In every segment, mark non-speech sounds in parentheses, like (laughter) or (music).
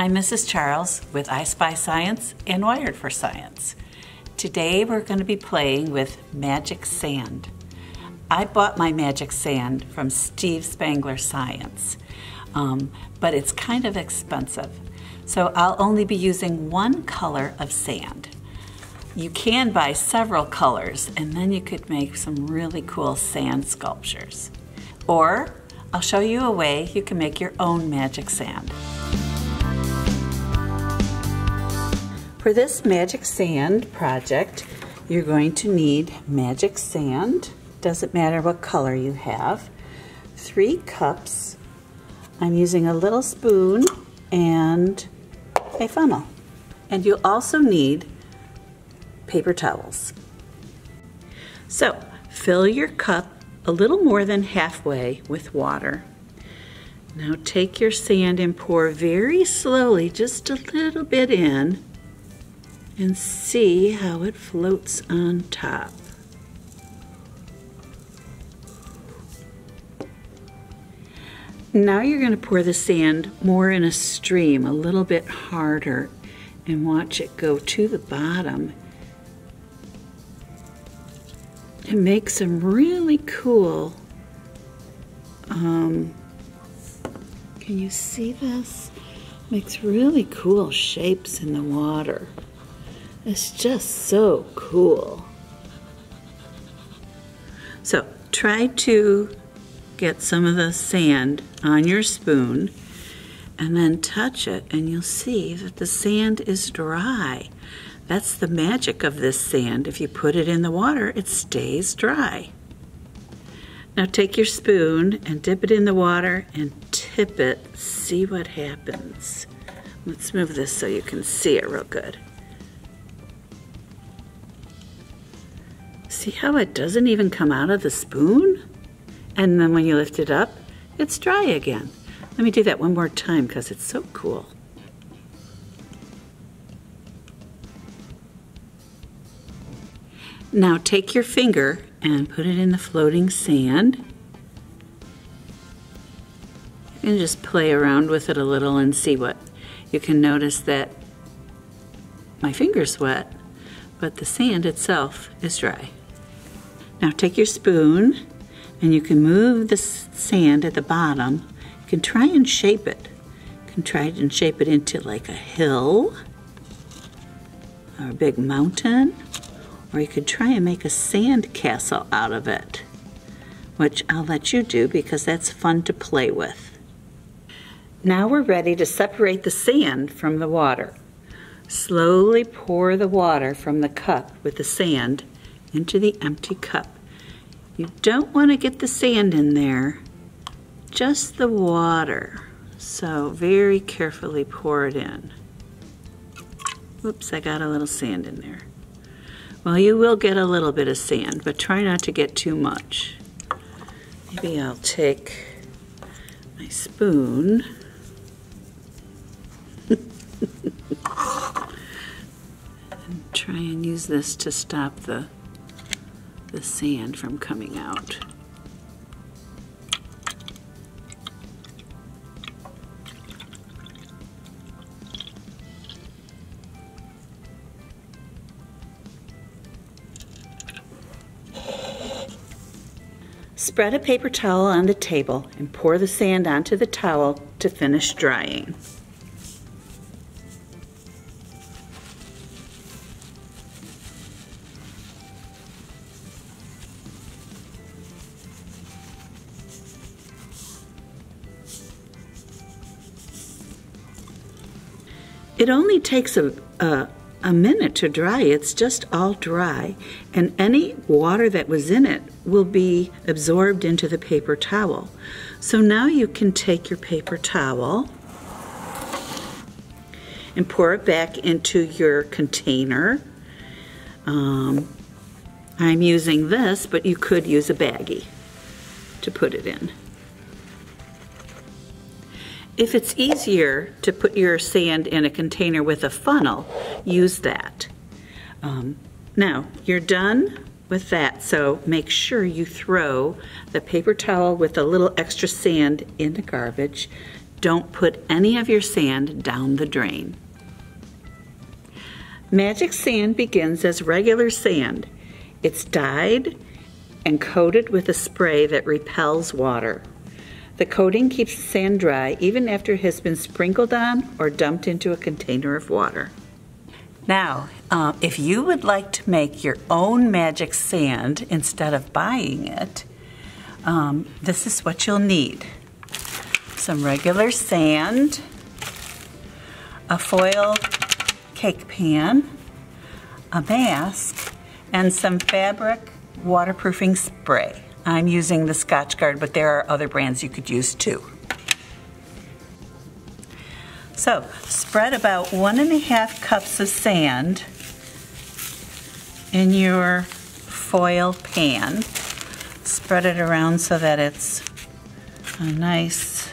I'm Mrs. Charles with I Spy Science and Wired for Science. Today we're going to be playing with magic sand. I bought my magic sand from Steve Spangler Science, um, but it's kind of expensive. So I'll only be using one color of sand. You can buy several colors and then you could make some really cool sand sculptures. Or I'll show you a way you can make your own magic sand. For this magic sand project, you're going to need magic sand, doesn't matter what color you have, three cups, I'm using a little spoon and a funnel. And you'll also need paper towels. So, fill your cup a little more than halfway with water. Now take your sand and pour very slowly, just a little bit in, and see how it floats on top. Now you're going to pour the sand more in a stream, a little bit harder, and watch it go to the bottom. It makes some really cool, um, can you see this? Makes really cool shapes in the water. It's just so cool. So try to get some of the sand on your spoon and then touch it and you'll see that the sand is dry. That's the magic of this sand. If you put it in the water, it stays dry. Now take your spoon and dip it in the water and tip it. See what happens. Let's move this so you can see it real good. See how it doesn't even come out of the spoon? And then when you lift it up, it's dry again. Let me do that one more time because it's so cool. Now take your finger and put it in the floating sand. And just play around with it a little and see what. You can notice that my finger's wet, but the sand itself is dry. Now take your spoon and you can move the sand at the bottom. You can try and shape it. You can try and shape it into like a hill or a big mountain, or you could try and make a sand castle out of it, which I'll let you do because that's fun to play with. Now we're ready to separate the sand from the water. Slowly pour the water from the cup with the sand into the empty cup. You don't want to get the sand in there, just the water. So very carefully pour it in. Whoops, I got a little sand in there. Well, you will get a little bit of sand, but try not to get too much. Maybe I'll take my spoon. (laughs) and try and use this to stop the the sand from coming out. Spread a paper towel on the table and pour the sand onto the towel to finish drying. It only takes a, a, a, minute to dry. It's just all dry, and any water that was in it will be absorbed into the paper towel. So now you can take your paper towel and pour it back into your container. Um, I'm using this, but you could use a baggie to put it in. If it's easier to put your sand in a container with a funnel, use that. Um, now, you're done with that, so make sure you throw the paper towel with a little extra sand in the garbage. Don't put any of your sand down the drain. Magic sand begins as regular sand. It's dyed and coated with a spray that repels water. The coating keeps the sand dry even after it has been sprinkled on or dumped into a container of water. Now, uh, if you would like to make your own magic sand instead of buying it, um, this is what you'll need. Some regular sand, a foil cake pan, a mask, and some fabric waterproofing spray. I'm using the Scotchgard, but there are other brands you could use too. So spread about one and a half cups of sand in your foil pan. Spread it around so that it's a nice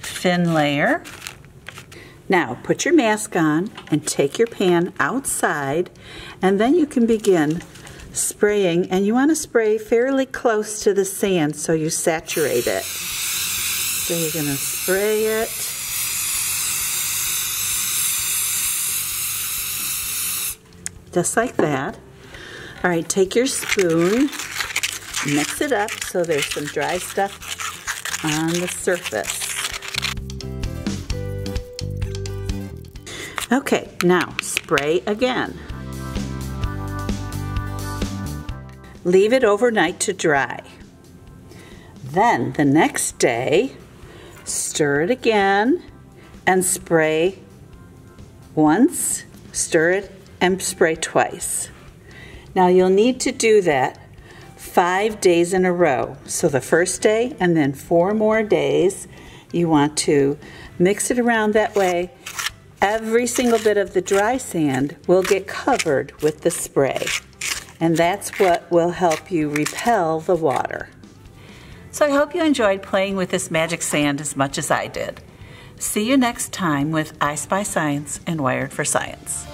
thin layer. Now put your mask on and take your pan outside and then you can begin spraying and you want to spray fairly close to the sand so you saturate it. So you're going to spray it. Just like that. All right, take your spoon, mix it up so there's some dry stuff on the surface. Okay, now spray again. Leave it overnight to dry. Then the next day, stir it again and spray once, stir it and spray twice. Now you'll need to do that five days in a row. So the first day and then four more days, you want to mix it around that way every single bit of the dry sand will get covered with the spray. And that's what will help you repel the water. So I hope you enjoyed playing with this magic sand as much as I did. See you next time with I Spy Science and Wired for Science.